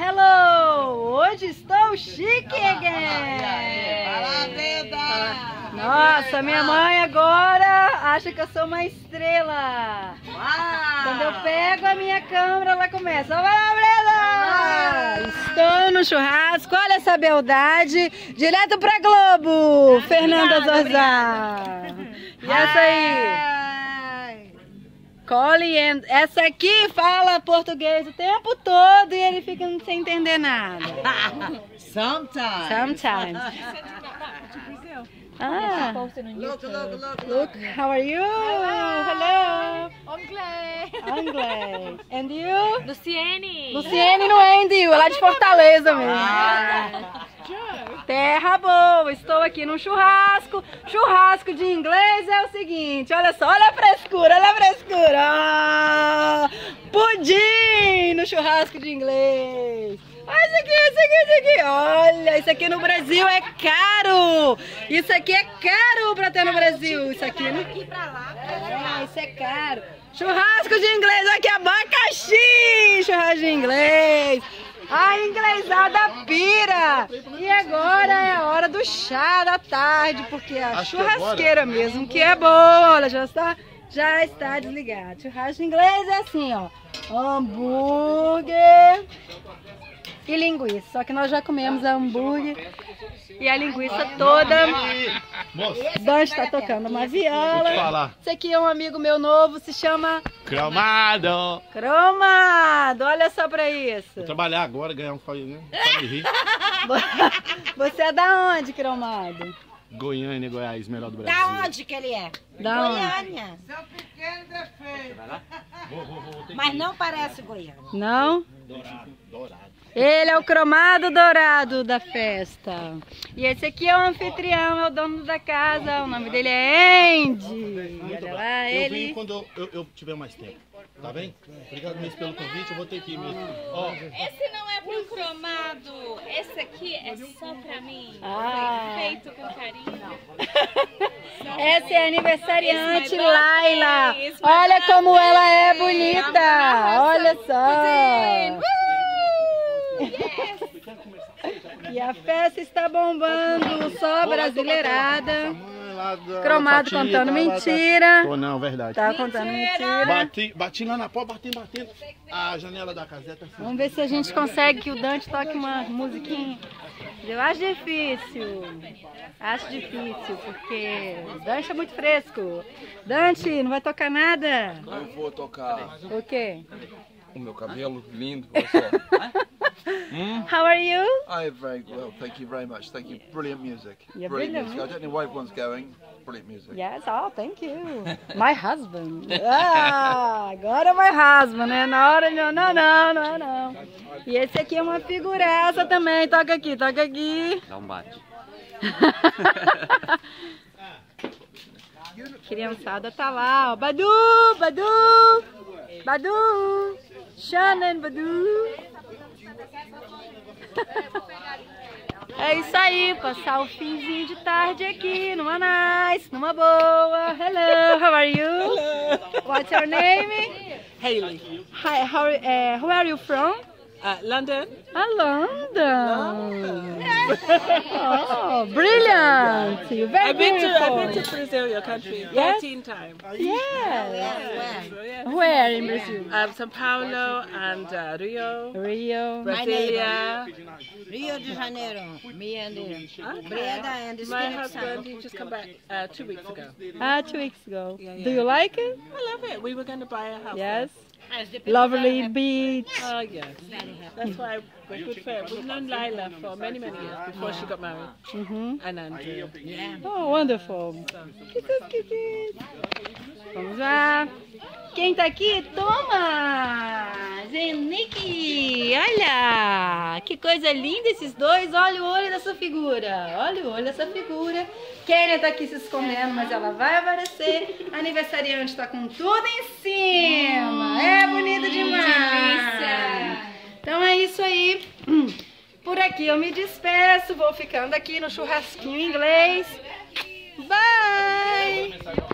Hello! Hoje estou chique again! Nossa, minha mãe agora acha que eu sou uma estrela. Quando eu pego a minha câmera, ela começa. Vai, Breda! Estou no churrasco, olha essa beldade. Direto pra Globo, Fernanda Zorzar. E essa aí? Colin, and... essa aqui fala português o tempo todo e ele fica sem entender nada. Sometimes. Sometimes. Ah, Look, look, look, look, how are you? Hello. Anglais. Inglês. And you? Luciene. Luciene no Andy, ela é de Fortaleza mesmo. Ah. Terra boa, estou aqui num churrasco. Churrasco de inglês é o seguinte, olha só, olha a frescura, olha a. Ah, pudim no churrasco de inglês. Olha isso aqui, isso aqui, isso aqui. Olha, isso aqui no Brasil é caro. Isso aqui é caro pra ter no Brasil. Isso aqui não... É, isso é caro. Churrasco de inglês, aqui abacaxi. Churrasco de inglês. A inglesada pira! E agora é a hora do chá da tarde, porque a Acho que churrasqueira mesmo, que é boa, olha, já está, já está desligada. Churrasco inglês é assim, ó, hambúrguer e linguiça. Só que nós já comemos hambúrguer e a linguiça toda. Dan está tocando uma viola. Esse aqui é um amigo meu novo, se chama Cromado. Cromado. Olha só pra isso. Vou trabalhar agora, ganhar um fone, né? Pode rir. Você é da onde, Cromado? Goiânia, Goiás, melhor do Brasil. Da onde que ele é? Da onde? Goiânia. Mas não parece Goiânia. Não? Dourado, dourado. Ele é o cromado dourado da festa. E esse aqui é o anfitrião, é o dono da casa. O nome dele é Andy. Olha lá, Eu vim ele. quando eu, eu, eu tiver mais tempo. Tá bem? Obrigado mesmo pelo convite. Eu vou ter que ir mesmo. Ó, Esse não é pro cromado. Esse aqui é só pra mim. Ah. Feito com carinho. Essa é a aniversariante Laila. Olha como ela é bonita. Olha só. E a festa está bombando, só brasileirada. Lá da Cromado Fatia, contando tá lá, tá- mentira. Pô, não, verdade. Tá contando mentira. Bati, bati lá na porta, batendo, batendo. A janela da caseta assim. Vamos ver se a gente consegue que o Dante toque uma musiquinha. Eu acho difícil. Acho difícil, porque o Dante é muito fresco. Dante, não vai tocar nada? Eu vou tocar O quê? o meu cabelo lindo. Olha só. How are you? I am very well, thank you very much. Thank you. Brilliant music. Yeah, brilliant brilliant music. I don't know why everyone's going. Brilliant music. Yes, oh, thank you. My husband. Ah, agora my husband, né? Na hora, não, não, não, não, não. E esse aqui é uma figuraça também. Toca aqui, toca aqui. Dá um bate. Criançada tá lá, ó. Badu, Badu, Badu, Shannon, Badu. É isso aí, passar o finzinho de tarde aqui, numa nice, numa boa. Hello, how are you? What's your name? Haley, Hi, how, uh, where are you from? uh, London. Ah, London. Oh, brilliant. You're very I've been to. I've been to Brazil, your country, Yes? 13 times. Yes. So, yeah. Where in Brazil? Um, São Paulo and uh, Rio, Rio. Brasilia. Rio de Janeiro. Me and Breda and My Espírito husband, he just come back uh, two weeks ago. Ah, two weeks ago. Yeah, Do you like it? I love it. We were going to buy a house. Yes. Lovely beach. Oh yes. That's why we're good friends. We've known Lila for many many years before she got married, Uhum. and Andrew. Uh, oh, wonderful. Kikus, kikus. Vamos lá. Quem tá aqui? Toma! Zenique! Olha! Que coisa linda esses dois. Olha o olho dessa figura. Olha o olho dessa figura. Kênia tá aqui se escondendo, mas ela vai aparecer. Aniversariante tá com tudo em cima. É bonito demais. Então é isso aí. Por aqui eu me despeço. Vou ficando aqui no churrasquinho inglês. Bye!